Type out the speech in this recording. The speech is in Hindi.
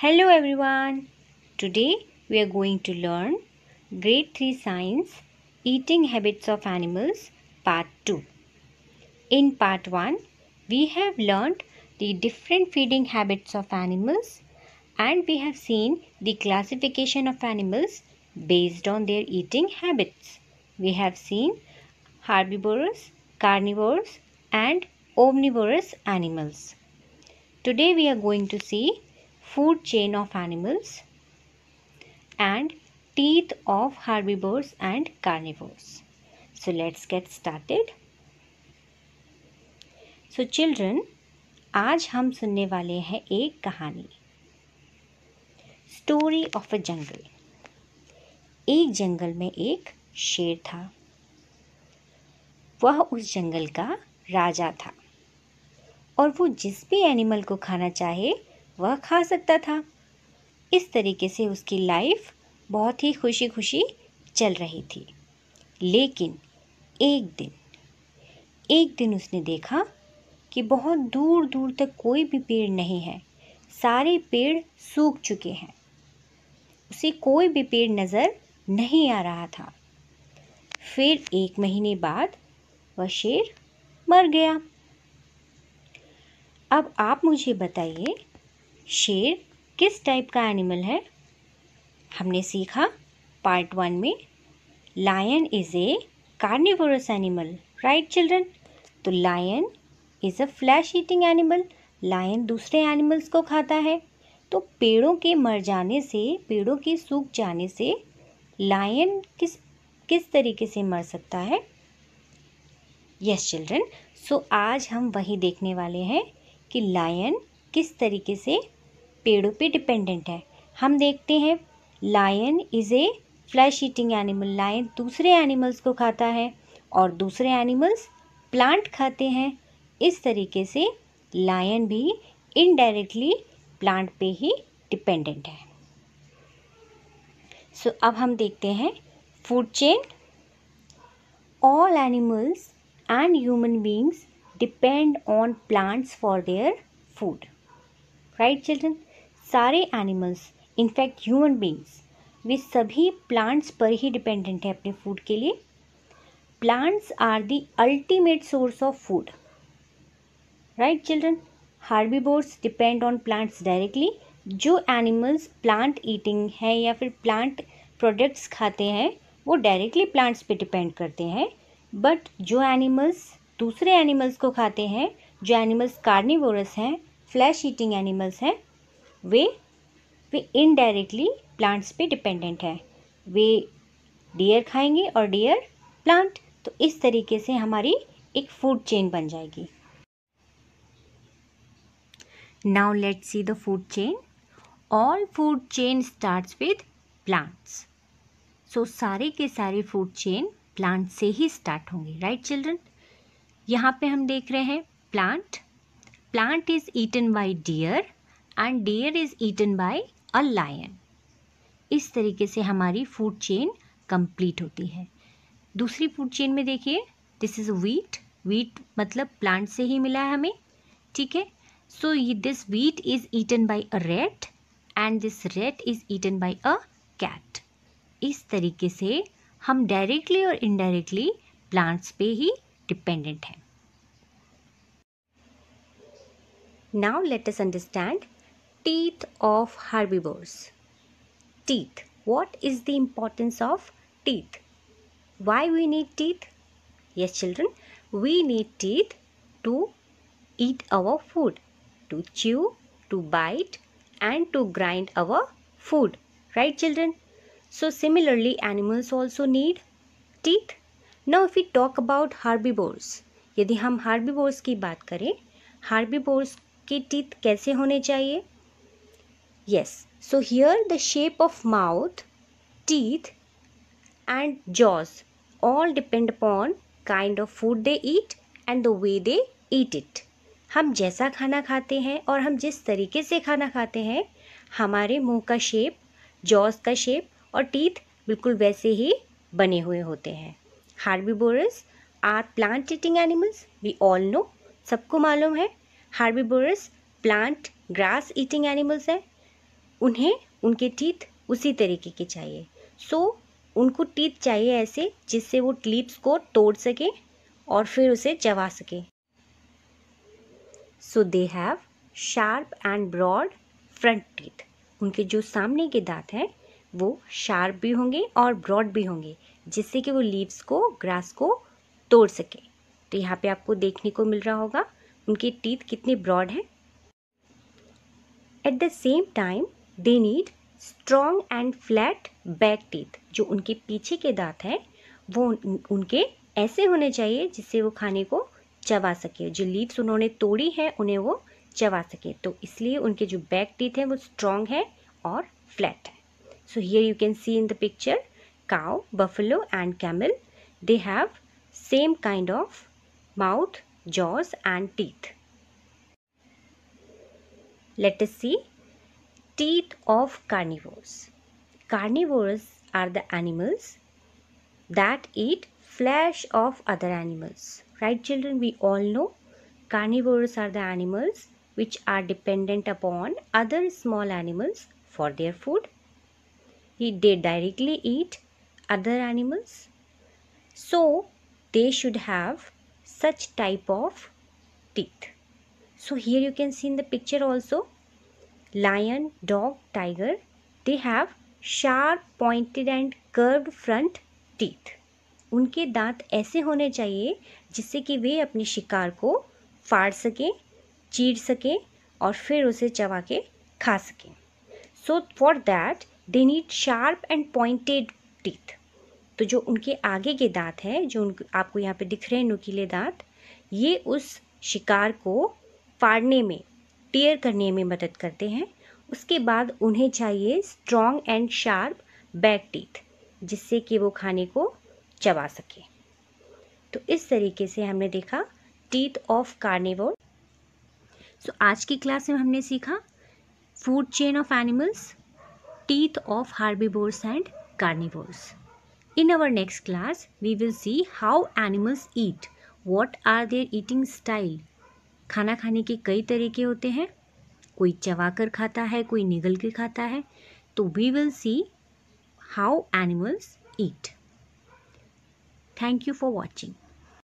Hello everyone. Today we are going to learn Grade 3 Science Eating Habits of Animals Part 2. In Part 1, we have learned the different feeding habits of animals and we have seen the classification of animals based on their eating habits. We have seen herbivorous, carnivores and omnivorous animals. Today we are going to see food chain of animals and teeth of herbivores and carnivores. So let's get started. So children, आज हम सुनने वाले हैं एक कहानी स्टोरी ऑफ़ अ जंगल एक जंगल में एक शेर था वह उस जंगल का राजा था और वो जिस भी एनिमल को खाना चाहे वह खा सकता था। इस तरीके से उसकी लाइफ बहुत ही खुशी खुशी चल रही थी। लेकिन एक दिन एक दिन उसने देखा कि बहुत दूर दूर तक कोई भी पेड़ नहीं है। सारे पेड़ सूख चुके हैं। उसे कोई भी पेड़ नज़र नहीं आ रहा था। फिर एक महीने बाद वह शेर मर गया। अब आप मुझे बताइए शेर किस टाइप का एनिमल है? हमने सीखा पार्ट वन में lion is a carnivorous animal right children तो lion is a flesh eating animal lion दूसरे एनिमल्स को खाता है। तो पेड़ों के मर जाने से, पेड़ों के सूख जाने से लायन किस किस तरीके से मर सकता है? यस चिल्ड्रन सो आज हम वही देखने वाले हैं कि लायन किस तरीके से पेड़ों पे डिपेंडेंट है। हम देखते हैं lion is a flesh eating animal lion दूसरे एनिमल्स को खाता है और दूसरे एनिमल्स प्लांट खाते हैं। इस तरीके से लायन भी इनडायरेक्टली प्लांट पे ही डिपेंडेंट है। सो so, अब हम देखते हैं food chain all animals and human beings depend on plants for their food right children सारे animals in fact human beings वे सभी प्लांट्स पर ही डिपेंडेंट है अपने फ़ूड के लिए। Plants are the ultimate source of food right children herbivores depend on plants directly जो एनिमल्स प्लांट ईटिंग है या फिर प्लांट प्रोडक्ट्स खाते हैं, वो डायरेक्टली प्लांट्स पे डिपेंड करते हैं। बट जो एनिमल्स दूसरे एनिमल्स को खाते हैं, जो एनिमल्स कार्निवोरस हैं फ्लैश ईटिंग एनिमल्स हैं, वे वे इनडायरेक्टली प्लांट्स पे डिपेंडेंट हैं। वे डियर खाएँगे और डियर प्लांट तो इस तरीके से हमारी एक फ़ूड चेन बन जाएगी। Now let see the food chain all food chain starts with plants so सारे के सारे फ़ूड चेन प्लांट से ही स्टार्ट होंगे राइट चिल्ड्रन यहाँ पे हम देख रहे हैं plant plant is eaten by deer and deer is eaten by a lion इस तरीके से हमारी फ़ूड चेन कंप्लीट होती है। दूसरी फ़ूड चेन में देखिए दिस इज़ वीट वीट मतलब प्लांट से ही मिला है हमें, ठीक है? So this wheat is eaten by a rat and this rat is eaten by a cat इस तरीके से हम डायरेक्टली और इनडायरेक्टली प्लांट्स पे ही डिपेंडेंट हैं। now let us understand teeth of herbivores teeth what is the importance of teeth why we need teeth yes children we need teeth to eat our food to chew to bite and to grind our food right children so similarly animals also need teeth now if we talk about herbivores यदि हम हार्बीबोर्स की बात करें हार्बीबोर्स के टीथ कैसे होने चाहिए? Yes so here the shape of mouth teeth and jaws all depend upon kind of food they eat and the way they eat it हम जैसा खाना खाते हैं और हम जिस तरीके से खाना खाते हैं, हमारे मुँह का शेप जॉस का शेप और टीथ बिल्कुल वैसे ही बने हुए होते हैं। Herbivores are plant eating animals we all know सबको मालूम है। Herbivores plant grass eating animals हैं। उन्हें उनके टीथ उसी तरीके के चाहिए। सो so, उनको टीथ चाहिए ऐसे जिससे वो लीप्स को तोड़ सके और फिर उसे चबा सके। So they have sharp and broad front teeth उनके जो सामने के दांत हैं वो शार्प भी होंगे और ब्रॉड भी होंगे जिससे कि वो लीव्स को ग्रास को तोड़ सके। तो यहाँ पे आपको देखने को मिल रहा होगा उनके टीथ कितनी ब्रॉड हैं? At the same time they need strong and flat back teeth जो उनके पीछे के दांत हैं वो उनके ऐसे होने चाहिए जिससे वो खाने को चबा सके। जो लीव्स उन्होंने तोड़ी हैं उन्हें वो चबा सके। तो इसलिए उनके जो बैक टीथ हैं वो स्ट्रॉन्ग है और फ्लैट है। So here you can see in the picture cow, buffalo and camel, they have same kind of mouth, jaws and teeth. Let us see teeth of carnivores. Carnivores are the animals that eat flesh of other animals. Right children, we all know carnivores are the animals which are dependent upon other small animals for their food. They directly eat other animals so they should have such type of teeth so here you can see in the picture also lion dog tiger they have sharp pointed and curved front teeth उनके दांत ऐसे होने चाहिए जिससे कि वे अपने शिकार को फाड़ सकें चीर सकें और फिर उसे चबा के खा सकें so for that they need sharp and pointed teeth तो जो उनके आगे के दांत हैं, जो उन, आपको यहाँ पे दिख रहे हैं नुकीले दांत, ये उस शिकार को फाड़ने में टीयर करने में मदद करते हैं। उसके बाद उन्हें चाहिए strong and sharp back teeth जिससे कि वो खाने को चबा सके। तो इस तरीके से हमने देखा टीथ ऑफ़ कार्निवोर सो आज की क्लास में हमने सीखा food chain of animals teeth of herbivores and carnivores In our next class, we will see how animals eat. What are their eating style? खाना खाने के कई तरीके होते हैं कोई चबा कर खाता है कोई निगल के खाता है तो we will see how animals eat thank you for watching